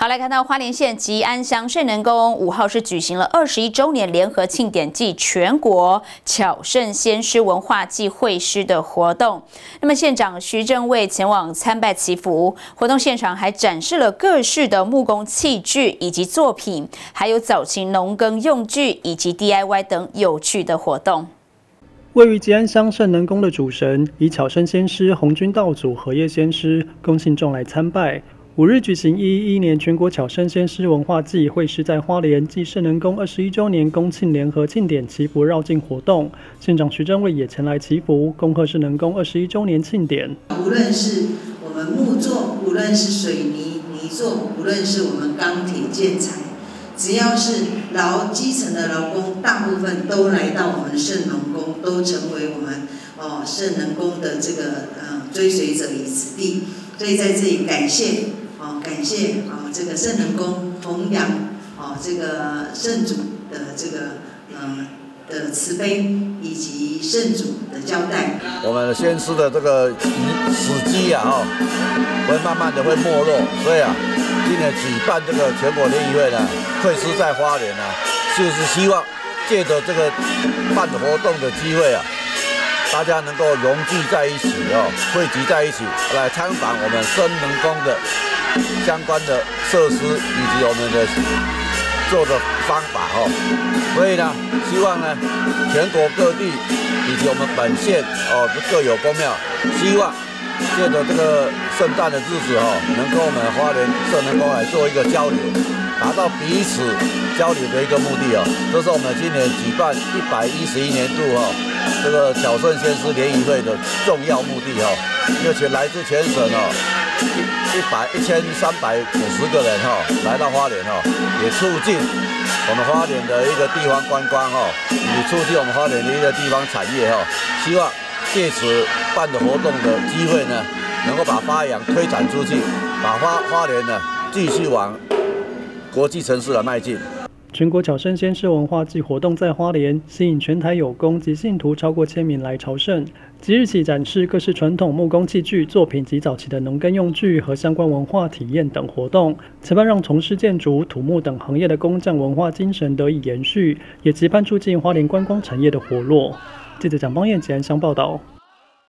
好，来看到花莲县吉安乡圣能宫五号是举行了二十一周年联合庆典暨全国巧圣先师文化暨会师的活动。那么县长徐正卫前往参拜祈福，活动现场还展示了各式的木工器具以及作品，还有早期农耕用具以及 DIY 等有趣的活动。位于吉安乡圣能宫的主神以巧圣先师、红军道祖、荷叶先师，供信众来参拜。五日举行一一一年全国巧生先师文化祭会师在花莲暨圣能宫二十一周年公庆联合庆典祈福绕境活动，县长徐正伟也前来祈福，恭贺圣能宫二十一周年庆典。无论是我们木作，无论是水泥泥作，无论是我们钢铁建材，只要是劳基层的劳工，大部分都来到我们圣农宫，都成为我们哦圣能宫的这个呃追随者与子弟，所以在这里感谢。哦，感谢啊，这个圣人公弘扬哦，这个圣主的这个呃的慈悲以及圣主的交代。我们先师的这个史迹啊，哦，会慢慢的会没落，所以啊，今年举办这个全国联谊会呢，会师在花莲呢，就是希望借着这个办活动的机会啊，大家能够融聚在一起哦，汇集在一起来参访我们圣能宫的。相关的设施以及我们的做的方法哦，所以呢，希望呢，全国各地以及我们本县哦各有公庙，希望借着这个圣诞的日子哦，能跟我们花莲社能够来做一个交流，达到彼此交流的一个目的哦。这是我们今年举办一百一十一年度哦，这个小圣先师联谊会的重要目的哦，而且来自全省哦。一百一千三百五十个人哈来到花莲哈，也促进我们花莲的一个地方观光哈，也促进我们花莲的一个地方产业哈。希望借此办的活动的机会呢，能够把发扬推展出去，把花花莲呢继续往国际城市来迈进。全国巧生先师文化祭活动在花莲，吸引全台有功及信徒超过千名来朝圣。即日起展示各式传统木工器具作品及早期的农耕用具和相关文化体验等活动，期盼让从事建筑、土木等行业的工匠文化精神得以延续，也期盼促进花莲观光产业的活络。记者蒋邦彦吉安乡报道。